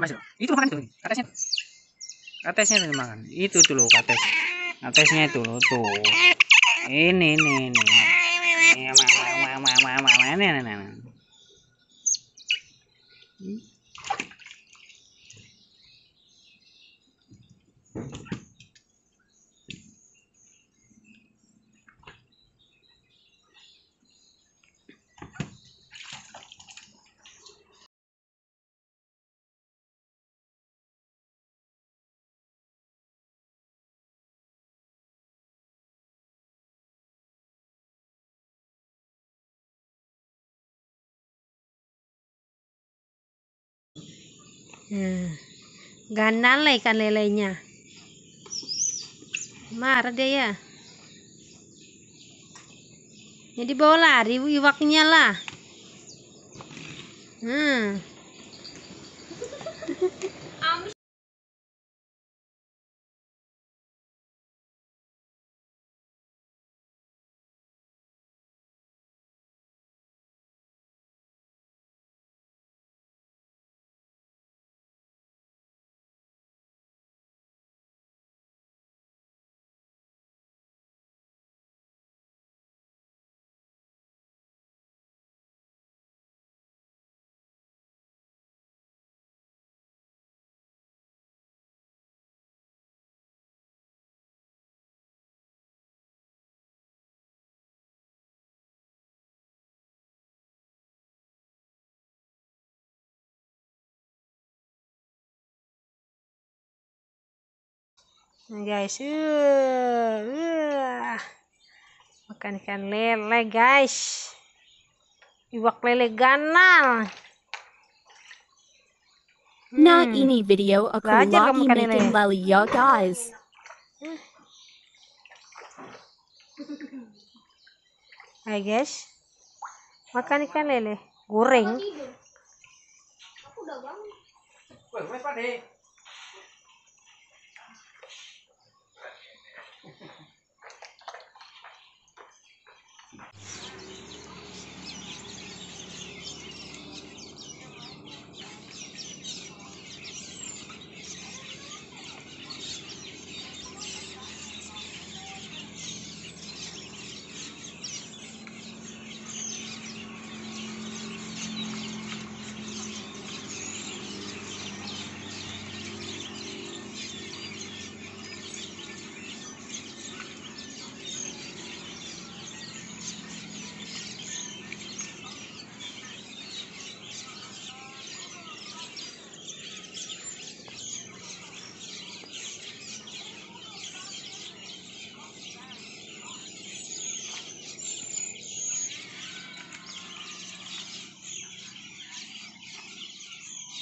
Sih? Itu makan tuh. Katesnya. Katesnya tuh makan. Itu tuh loh kates. Katesnya itu loh tuh. Ini ini ini. Ini ini ini. ini. Nah, gandaan lah ikan lelenya. Marah dia ya. Jadi bawa lari iwaknya lah. Hmm. Nah, guys. Uh, uh. Makan ikan lele, guys. Iwak lele ganal. Na Hmm. ini video aku Belajar lagi makan making lele. ya guys. Hai guys. Makan ikan lele. Goreng.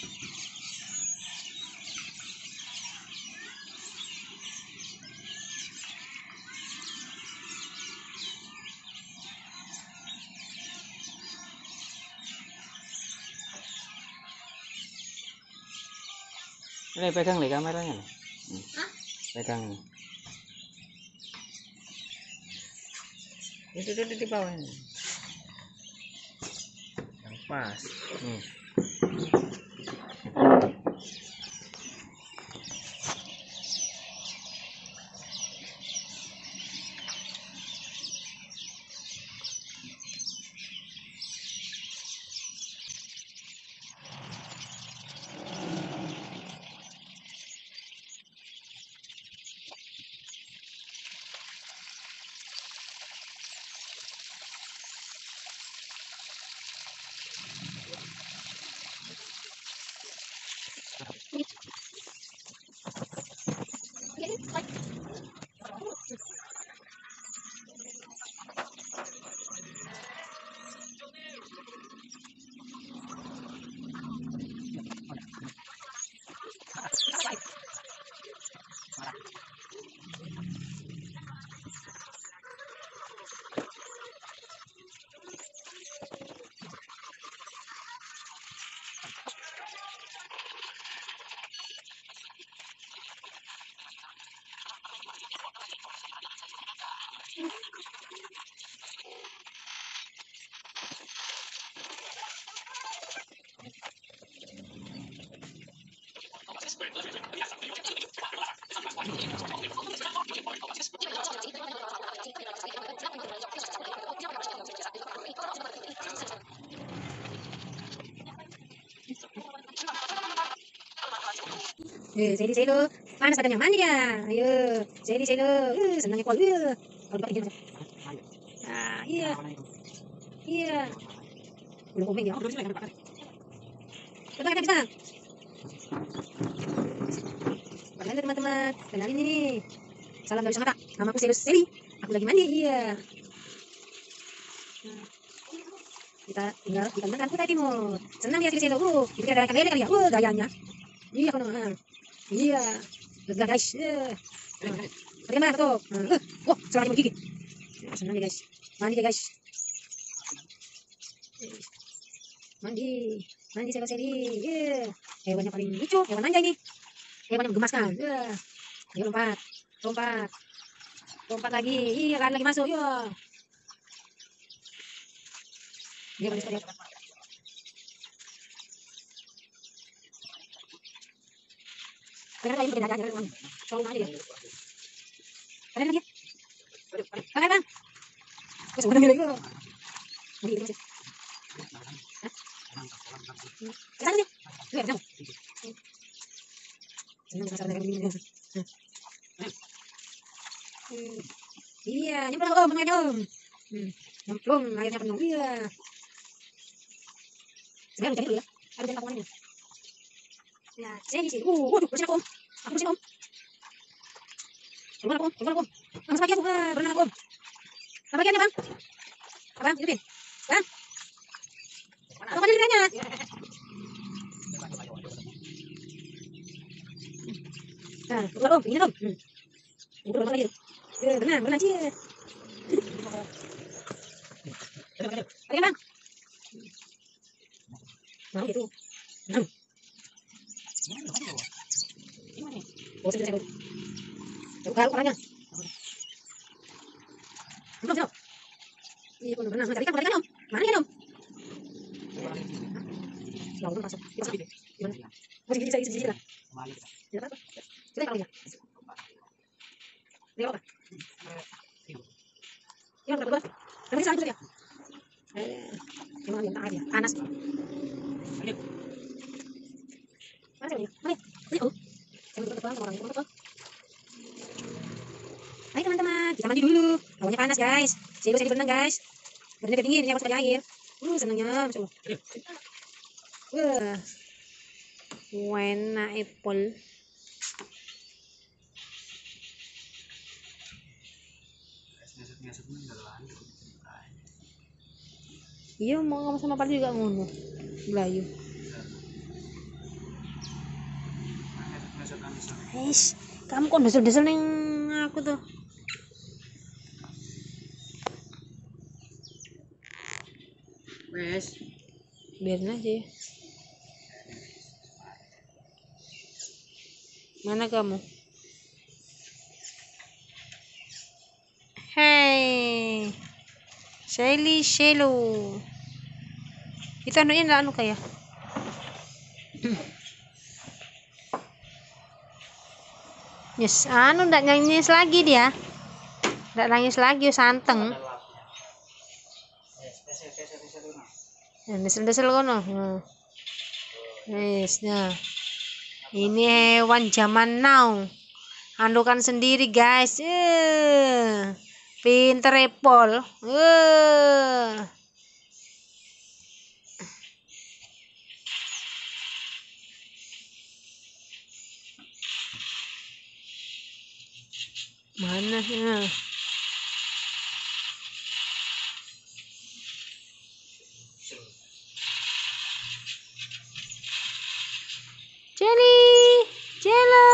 Woi, wes Pak De. Ini pegang nih kameranya nih. Hmm. Pegang nih. Itu itu di bawah ini. Yang pas. Hmm. Seli Selo, panas badannya mandi dia. Ayo, Seli Selo, uh, senangnya kol. Uh. Kalau dipakai gini. Ah, iya, iya. Belum komen dia. Belum selesai kan Coba kita bisa. Teman-teman? Kenalin ini. Salam dari Sumatera. Nama aku Selu Seli. Aku lagi mandi. Iya. Nah, Kita tinggal di Kalimantan Kutai Timur. Senang dia Seli Selo. Uh, kita ada lele kali ya. Uh, gayanya. Iya, kan. Iya. Lega guys. Eh. Bagaimana tuh? Eh. Wah, selang mau gigi. Ya, senang nih guys. Mandi deh guys. Mandi. Mandi saya seri. Yeah. Hewan yang paling lucu, hewan manja ini. Hewan yang menggemaskan. Yeah. Ayo lompat. Lompat. Lompat lagi. Iya kan lagi masuk. Iya. Dia lagi aja dia. Kalian lagi. Kau sebenarnya lagi. Mandi ini masih. Hah? Ke sana sih. Lihat, ke sana. Senang sama sama dengan ini. Hmm. Iya, nyemplung om, mengajar om. Hmm. Nyemplung, airnya penuh. Iya. Sekarang cari dulu ya. Tembak mana ini? Ya, saya di sini. Uh, waduh, bersin aku om. Aku bersin om. Aku, Om. aku. Om. Lagi aku, berenang aku. Om. Bang? Abang, hidupin. Bang. Apa lilitnya? Nah, keluar Om, ini Om. Hmm. Ini berenang lagi. Eh, berenang, berenang, Cie. Oke, Bang. Mau gitu. Berenang. Oh, sini, sini. Buka orangnya. Belum, sini. Iya, kalau berenang, cari ikan, cari ikan, Om. Mana ikan, Om? Lalu masuk. Dia masuk. Gimana? Oh, segini, segini, segini lah. Tidak apa-apa. Kita kalau. Dia apa? Dia apa berdua? Nanti sana ya. Eh, emang yang tak ya. Mana? Mana? Oh. Saya betul sama orang itu. Ayo teman-teman, kita mandi dulu. Hawanya panas guys. Saya saya berenang guys. Berenang dingin, ini aku air. Uh, senangnya, masya Allah. Wah, Wena apple. Iya mau ngomong sama Pali juga ngono. Melayu. Eish, kamu kok desel-desel neng aku tuh. Wes, Biarin aja ya. Mana kamu? Hey. Shelly Shelo. Itu anunya lah anu kayak. Yes, anu ndak nangis lagi dia. Ndak nangis lagi, santeng. Nah, desel-desel kono. Nah. Wes, nah. Ini hewan zaman now. Andukan sendiri, guys. Eh. Pinter Apple. Eh. Mana? Nah. Jelly, Jela.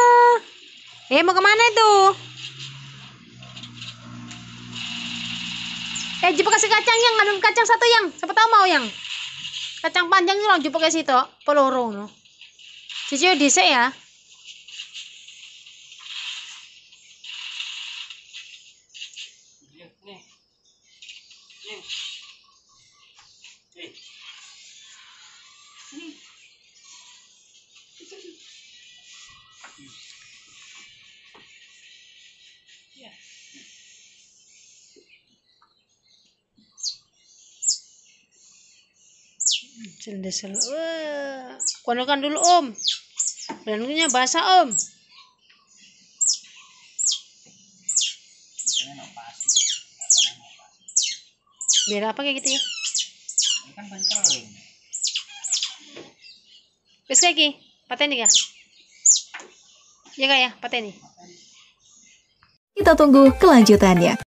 Eh mau ke mana itu? Eh jemput kasih kacang yang ada kacang satu yang. Siapa tahu mau yang kacang panjang itu loh jemput kasih situ peluru no. Cici dhisik ya. Desel-desel. Wah, dulu om. Belanungnya basah om. Biar apa kayak gitu ya? Kan kayak gini, pateni kah? Ya kak ya, pateni. Kita tunggu kelanjutannya.